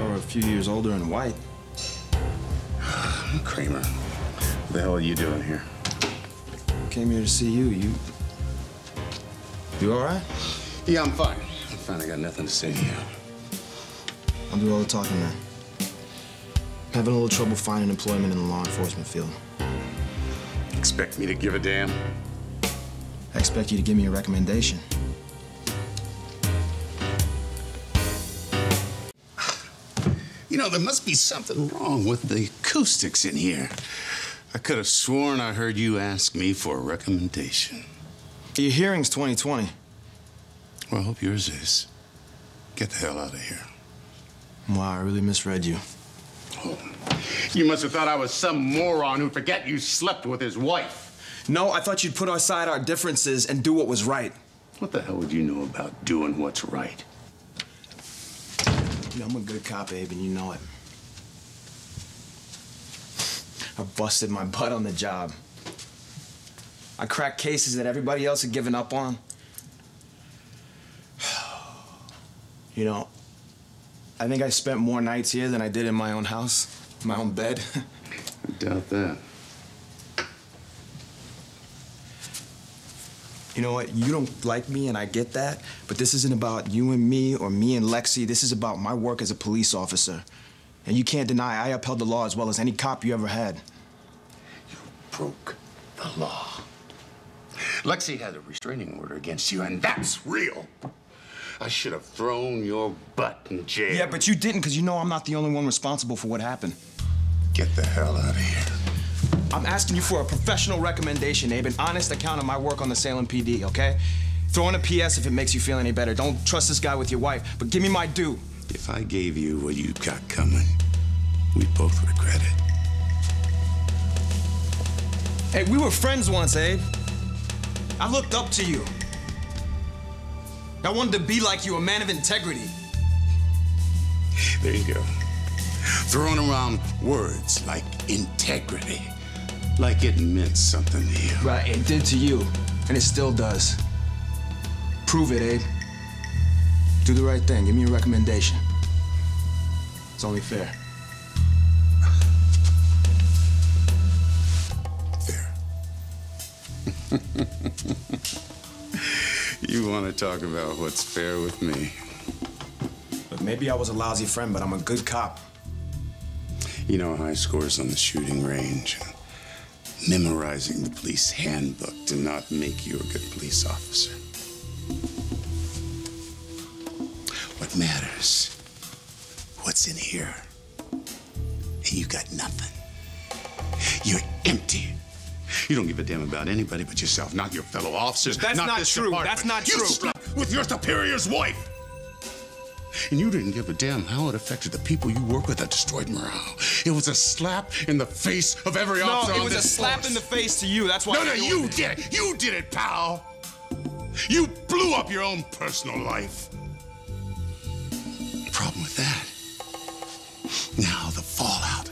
Or a few years older and white. Kramer, what the hell are you doing here? Came here to see you. You. You all right? Yeah, I'm fine. I'm fine. I got nothing to say to you. I'll do all the talking, man. Having a little trouble finding employment in the law enforcement field. Expect me to give a damn? I expect you to give me a recommendation. You know, there must be something wrong with the acoustics in here. I could have sworn I heard you ask me for a recommendation. Your hearing's 2020. Well, I hope yours is. Get the hell out of here. Wow, I really misread you. Oh. You must have thought I was some moron who'd forget you slept with his wife. No, I thought you'd put aside our differences and do what was right. What the hell would you know about doing what's right? You know, I'm a good cop, Abe, and you know it. I busted my butt on the job. I cracked cases that everybody else had given up on. You know, I think I spent more nights here than I did in my own house, my own bed. I doubt that. You know what? You don't like me, and I get that, but this isn't about you and me or me and Lexie. This is about my work as a police officer. And you can't deny I upheld the law as well as any cop you ever had. You broke the law. Lexie had a restraining order against you, and that's real. I should have thrown your butt in jail. Yeah, but you didn't because you know I'm not the only one responsible for what happened. Get the hell out of here. I'm asking you for a professional recommendation, Abe, an honest account of my work on the Salem PD, okay? Throw in a PS if it makes you feel any better. Don't trust this guy with your wife, but give me my due. If I gave you what you got coming, we'd both regret it. Hey, we were friends once, Abe. I looked up to you. I wanted to be like you, a man of integrity. There you go. Throwing around words like integrity, like it meant something to you. Right, it did to you, and it still does. Prove it, Abe. Do the right thing. Give me a recommendation. It's only fair. Fair. you want to talk about what's fair with me? Look, maybe I was a lousy friend, but I'm a good cop. You know, high scores on the shooting range. Memorizing the police handbook do not make you a good police officer. What matters? What's in here? And you got nothing. You're empty. You don't give a damn about anybody but yourself, not your fellow officers. That's not this true. department. That's not you true. slept with your superior's wife. And you didn't give a damn how it affected the people you work with that destroyed morale. It was a slap in the face of every No, officer it on was a slap force. in the face to you. That's why. No, no, you it. did it. You did it, pal. You blew up your own personal life. Problem with that. Now the fallout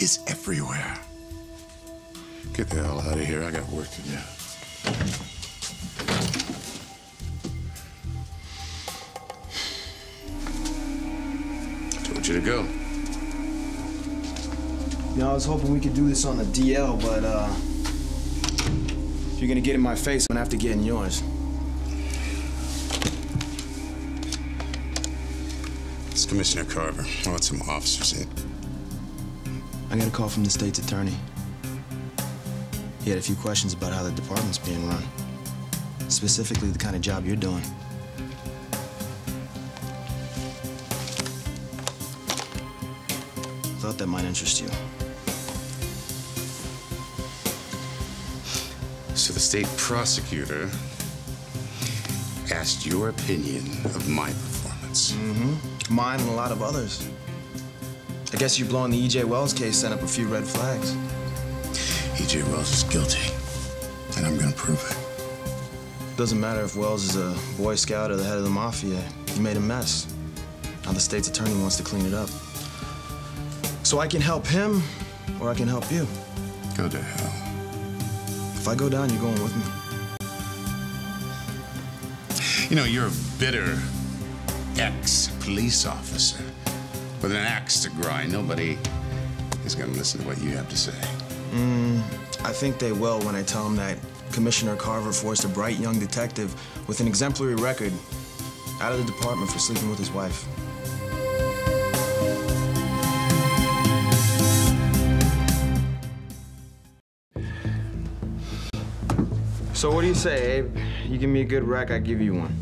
is everywhere. Get the hell out of here. I got work to do. You to go. You know, I was hoping we could do this on the DL, but uh, if you're gonna get in my face, I'm gonna have to get in yours. It's Commissioner Carver. I want some officers in. I got a call from the state's attorney. He had a few questions about how the department's being run, specifically the kind of job you're doing. Thought that might interest you. So the state prosecutor asked your opinion of my performance. Mm-hmm. Mine and a lot of others. I guess you blowing the E.J. Wells case sent up a few red flags. E.J. Wells is guilty, and I'm gonna prove it. Doesn't matter if Wells is a Boy Scout or the head of the mafia. He made a mess. Now the state's attorney wants to clean it up. So I can help him, or I can help you. Go to hell. If I go down, you're going with me. You know, you're a bitter ex police officer with an axe to grind. Nobody is going to listen to what you have to say. Mm, I think they will when I tell them that Commissioner Carver forced a bright young detective with an exemplary record out of the department for sleeping with his wife. So what do you say, Abe? You give me a good rec, I give you one.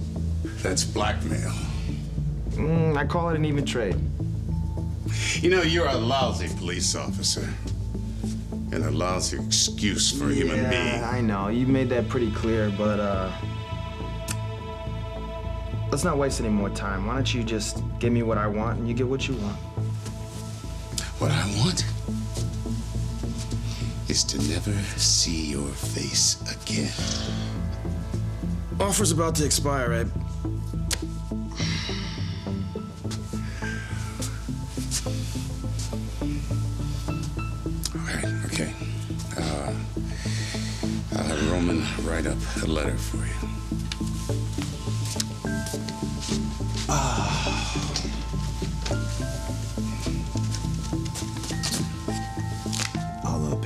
That's blackmail. Mm, I call it an even trade. You know, you're a lousy police officer. And a lousy excuse for a human being. yeah, being. I know. You made that pretty clear, but uh let's not waste any more time. Why don't you just give me what I want and you get what you want? What I want is to never see your face again. Offer's about to expire, Ed. All right, okay. Uh, I'll have Roman write up a letter for you.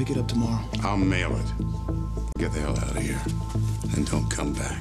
Pick it up tomorrow. I'll mail it. Get the hell out of here. And don't come back.